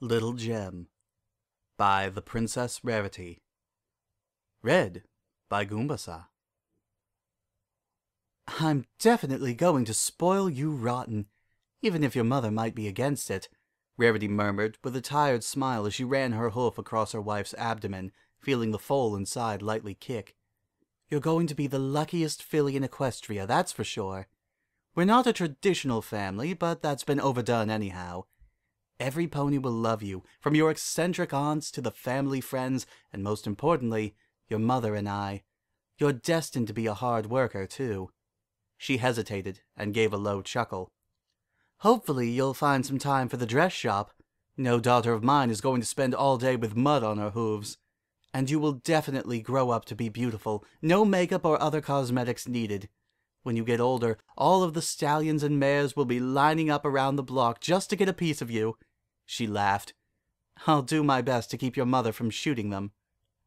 Little Gem by the Princess Rarity. Read by Goombasa. I'm definitely going to spoil you rotten, even if your mother might be against it, Rarity murmured with a tired smile as she ran her hoof across her wife's abdomen, feeling the foal inside lightly kick. You're going to be the luckiest filly in Equestria, that's for sure. We're not a traditional family, but that's been overdone anyhow. Every pony will love you, from your eccentric aunts to the family friends, and most importantly, your mother and I. You're destined to be a hard worker, too. She hesitated and gave a low chuckle. Hopefully you'll find some time for the dress shop. No daughter of mine is going to spend all day with mud on her hooves. And you will definitely grow up to be beautiful, no makeup or other cosmetics needed. When you get older, all of the stallions and mares will be lining up around the block just to get a piece of you. She laughed. I'll do my best to keep your mother from shooting them.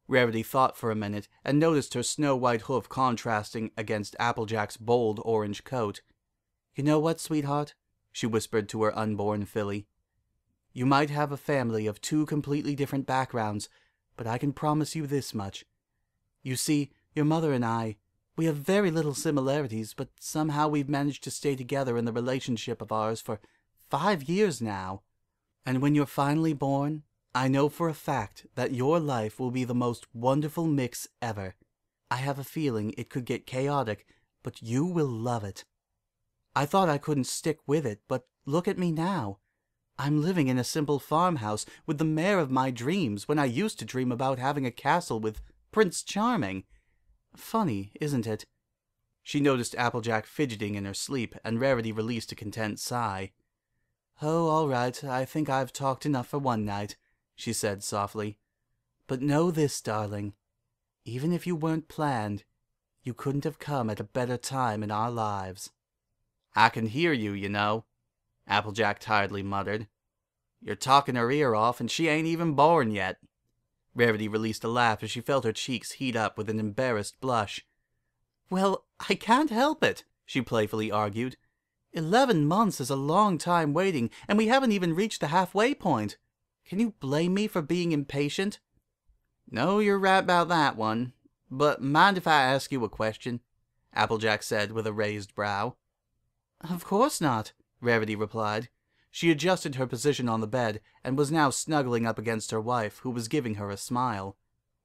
Rarity thought for a minute and noticed her snow-white hoof contrasting against Applejack's bold orange coat. You know what, sweetheart? She whispered to her unborn filly. You might have a family of two completely different backgrounds, but I can promise you this much. You see, your mother and I, we have very little similarities, but somehow we've managed to stay together in the relationship of ours for five years now. And when you're finally born, I know for a fact that your life will be the most wonderful mix ever. I have a feeling it could get chaotic, but you will love it. I thought I couldn't stick with it, but look at me now. I'm living in a simple farmhouse with the mare of my dreams when I used to dream about having a castle with Prince Charming. Funny, isn't it? She noticed Applejack fidgeting in her sleep, and Rarity released a content sigh. Oh, all right, I think I've talked enough for one night, she said softly. But know this, darling. Even if you weren't planned, you couldn't have come at a better time in our lives. I can hear you, you know, Applejack tiredly muttered. You're talking her ear off, and she ain't even born yet. Rarity released a laugh as she felt her cheeks heat up with an embarrassed blush. Well, I can't help it, she playfully argued. Eleven months is a long time waiting, and we haven't even reached the halfway point. Can you blame me for being impatient? No, you're right about that one. But mind if I ask you a question? Applejack said with a raised brow. Of course not, Rarity replied. She adjusted her position on the bed and was now snuggling up against her wife, who was giving her a smile.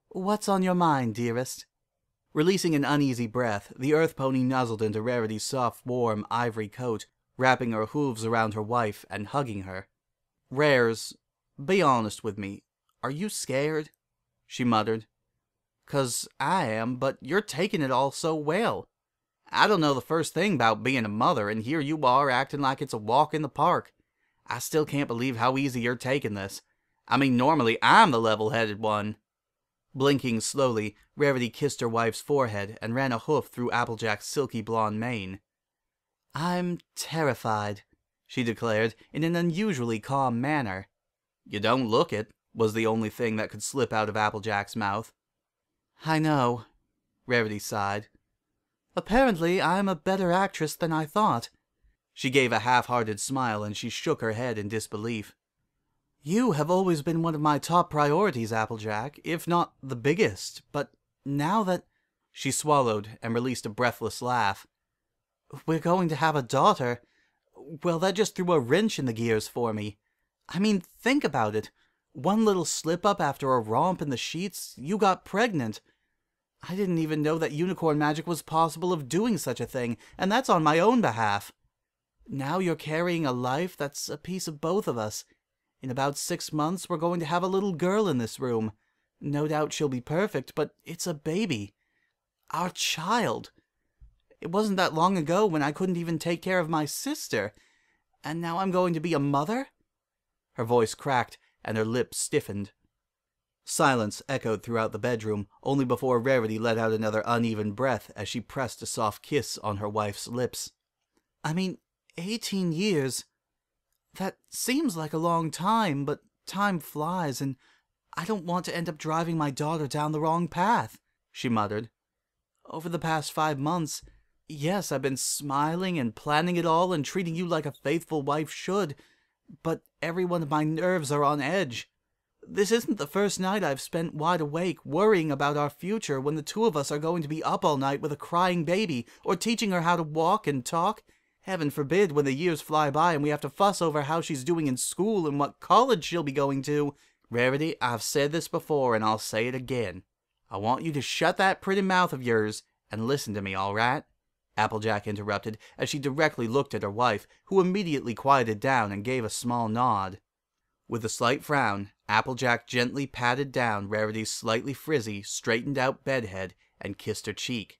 What's on your mind, dearest? Releasing an uneasy breath, the earth pony nuzzled into Rarity's soft, warm, ivory coat, wrapping her hooves around her wife and hugging her. Rares, be honest with me. Are you scared? She muttered. Cause I am, but you're taking it all so well. I don't know the first thing about being a mother, and here you are acting like it's a walk in the park. I still can't believe how easy you're taking this. I mean, normally I'm the level-headed one. Blinking slowly, Rarity kissed her wife's forehead and ran a hoof through Applejack's silky blonde mane. I'm terrified, she declared in an unusually calm manner. You don't look it, was the only thing that could slip out of Applejack's mouth. I know, Rarity sighed. Apparently I'm a better actress than I thought. She gave a half-hearted smile and she shook her head in disbelief. You have always been one of my top priorities, Applejack, if not the biggest, but now that... She swallowed and released a breathless laugh. We're going to have a daughter. Well, that just threw a wrench in the gears for me. I mean, think about it. One little slip-up after a romp in the sheets, you got pregnant. I didn't even know that unicorn magic was possible of doing such a thing, and that's on my own behalf. Now you're carrying a life that's a piece of both of us, in about six months, we're going to have a little girl in this room. No doubt she'll be perfect, but it's a baby. Our child. It wasn't that long ago when I couldn't even take care of my sister. And now I'm going to be a mother? Her voice cracked, and her lips stiffened. Silence echoed throughout the bedroom, only before Rarity let out another uneven breath as she pressed a soft kiss on her wife's lips. I mean, eighteen years. That seems like a long time, but time flies, and I don't want to end up driving my daughter down the wrong path, she muttered. Over the past five months, yes, I've been smiling and planning it all and treating you like a faithful wife should, but every one of my nerves are on edge. This isn't the first night I've spent wide awake worrying about our future when the two of us are going to be up all night with a crying baby or teaching her how to walk and talk. Heaven forbid when the years fly by and we have to fuss over how she's doing in school and what college she'll be going to. Rarity, I've said this before and I'll say it again. I want you to shut that pretty mouth of yours and listen to me, all right? Applejack interrupted as she directly looked at her wife, who immediately quieted down and gave a small nod. With a slight frown, Applejack gently patted down Rarity's slightly frizzy, straightened out bedhead and kissed her cheek.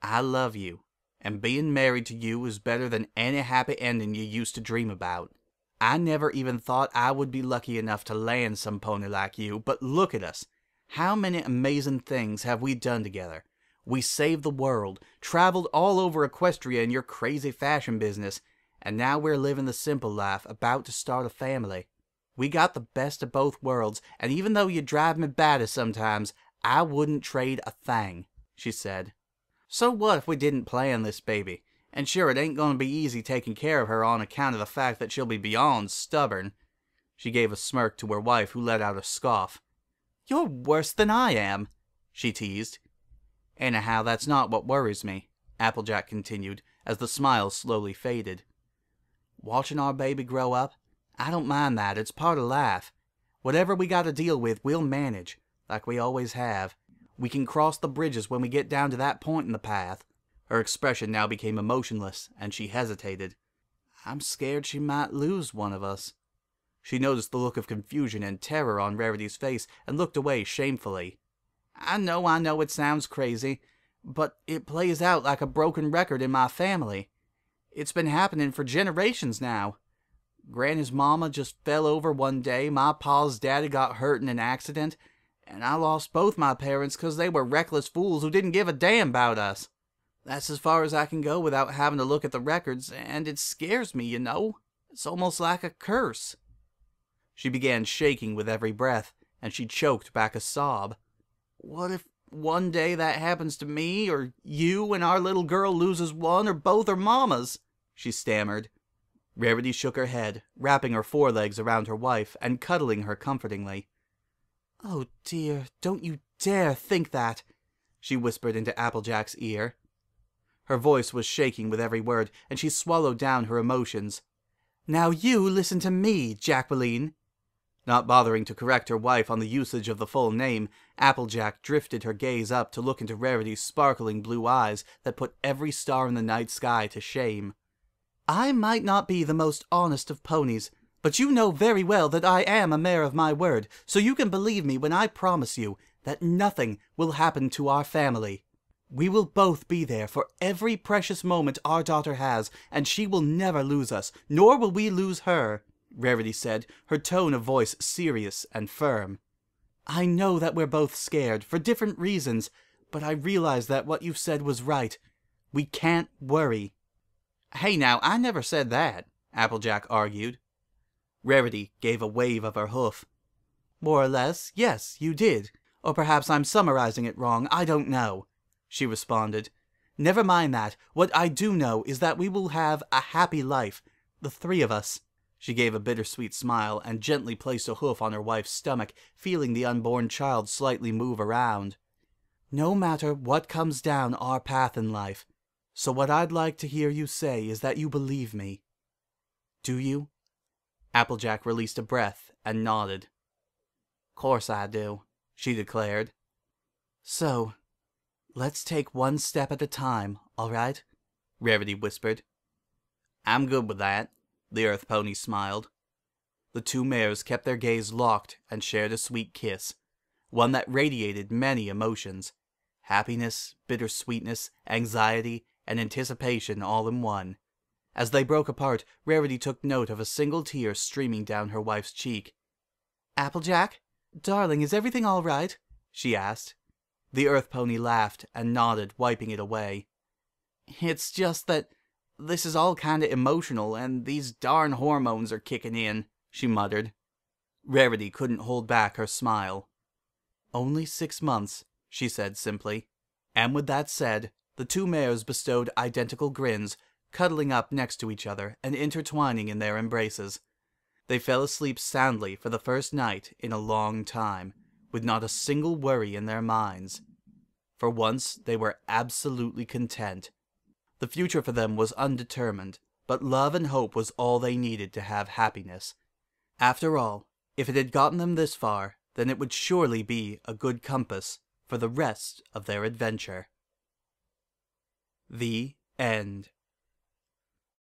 I love you, and being married to you is better than any happy ending you used to dream about. I never even thought I would be lucky enough to land some pony like you, but look at us. How many amazing things have we done together? We saved the world, traveled all over Equestria in your crazy fashion business, and now we're living the simple life, about to start a family. We got the best of both worlds, and even though you drive me batty sometimes, I wouldn't trade a thing, she said. So what if we didn't plan this baby? And sure, it ain't gonna be easy taking care of her on account of the fact that she'll be beyond stubborn. She gave a smirk to her wife, who let out a scoff. You're worse than I am, she teased. Anyhow, that's not what worries me, Applejack continued, as the smile slowly faded. Watching our baby grow up, I don't mind that, it's part of life. Whatever we gotta deal with, we'll manage, like we always have. We can cross the bridges when we get down to that point in the path. Her expression now became emotionless, and she hesitated. I'm scared she might lose one of us. She noticed the look of confusion and terror on Rarity's face and looked away shamefully. I know, I know it sounds crazy, but it plays out like a broken record in my family. It's been happening for generations now. Granny's mama just fell over one day, my pa's daddy got hurt in an accident, and I lost both my parents 'cause they were reckless fools who didn't give a damn about us. That's as far as I can go without having to look at the records, and it scares me, you know. It's almost like a curse. She began shaking with every breath, and she choked back a sob. What if one day that happens to me, or you and our little girl loses one or both her mamas? She stammered. Rarity shook her head, wrapping her forelegs around her wife and cuddling her comfortingly. Oh dear, don't you dare think that, she whispered into Applejack's ear. Her voice was shaking with every word, and she swallowed down her emotions. Now you listen to me, Jacqueline, not bothering to correct her wife on the usage of the full name, Applejack drifted her gaze up to look into Rarity's sparkling blue eyes that put every star in the night sky to shame. I might not be the most honest of ponies, but you know very well that I am a mare of my word, so you can believe me when I promise you that nothing will happen to our family. We will both be there for every precious moment our daughter has, and she will never lose us, nor will we lose her. Rarity said, her tone of voice serious and firm. I know that we're both scared, for different reasons, but I realize that what you've said was right. We can't worry. Hey now, I never said that, Applejack argued. Rarity gave a wave of her hoof. More or less, yes, you did. Or perhaps I'm summarizing it wrong, I don't know, she responded. Never mind that. What I do know is that we will have a happy life, the three of us. She gave a bittersweet smile and gently placed a hoof on her wife's stomach, feeling the unborn child slightly move around. No matter what comes down our path in life, so what I'd like to hear you say is that you believe me. Do you? Applejack released a breath and nodded. Course I do, she declared. So, let's take one step at a time, all right? Rarity whispered. I'm good with that, the Earth Pony smiled. The two mares kept their gaze locked and shared a sweet kiss, one that radiated many emotions happiness, bittersweetness, anxiety, and anticipation all in one. As they broke apart, Rarity took note of a single tear streaming down her wife's cheek. Applejack? Darling, is everything all right? she asked. The Earth Pony laughed and nodded, wiping it away. It's just that this is all kinda emotional, and these darn hormones are kicking in, she muttered. Rarity couldn't hold back her smile. Only six months, she said simply. And with that said, the two mares bestowed identical grins, cuddling up next to each other and intertwining in their embraces. They fell asleep soundly for the first night in a long time, with not a single worry in their minds. For once they were absolutely content. The future for them was undetermined, but love and hope was all they needed to have happiness. After all, if it had gotten them this far, then it would surely be a good compass for the rest of their adventure. The End